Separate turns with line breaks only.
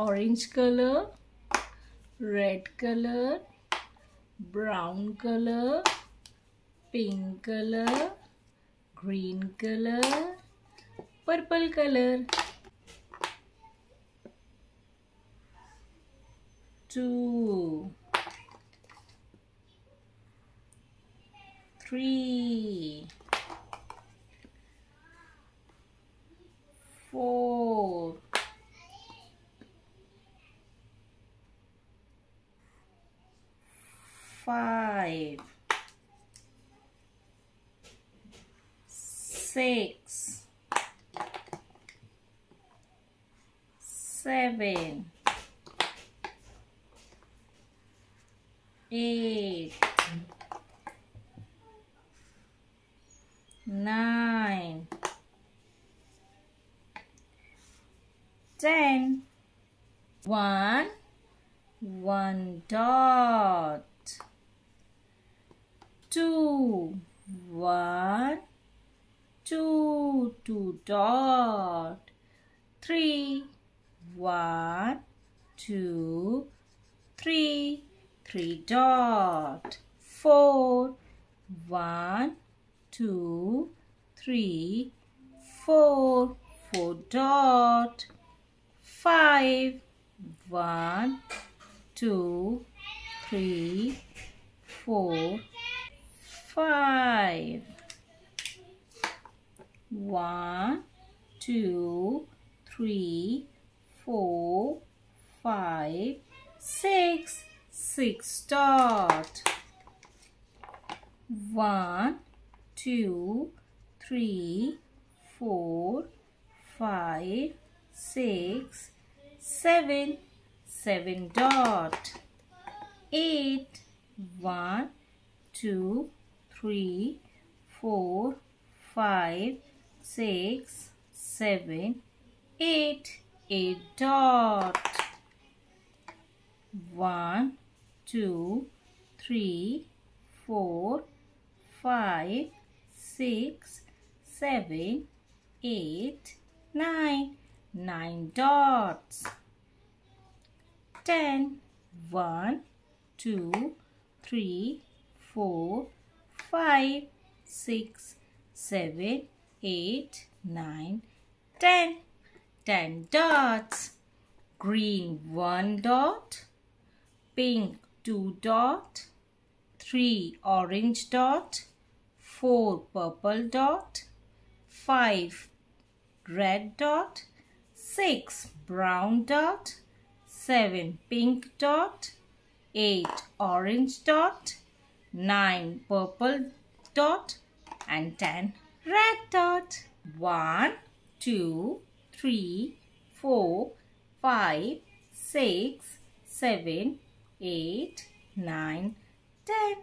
orange color, red color, brown color, pink color, green color, purple color. Two, three, four, five, six, seven, eight, nine, ten. One, one dot. Two, one, two, two dot. Three, one, two, three, three dot. Four, one, two, three, four, four dot. Five, one, two, three, four, five. One, two, three, four, five, six. Six dot. One, two, three, four, five, six, seven. Seven dot. Eight. One, two, three, four, five, six, seven, eight. Eight dot. One, two, three, four, five, six, seven, eight, nine. Nine dots. Ten. One, two, three, four, five, six, seven, eight, nine, ten. Ten dots. Green one dot. Pink two dot. Three orange dot. Four purple dot. Five red dot. Six brown dot. Seven pink dot. Eight orange dot. 9 purple dot and 10 red dot. 1, 2, 3, 4, 5, 6, 7, 8, 9, 10.